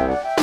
Bye.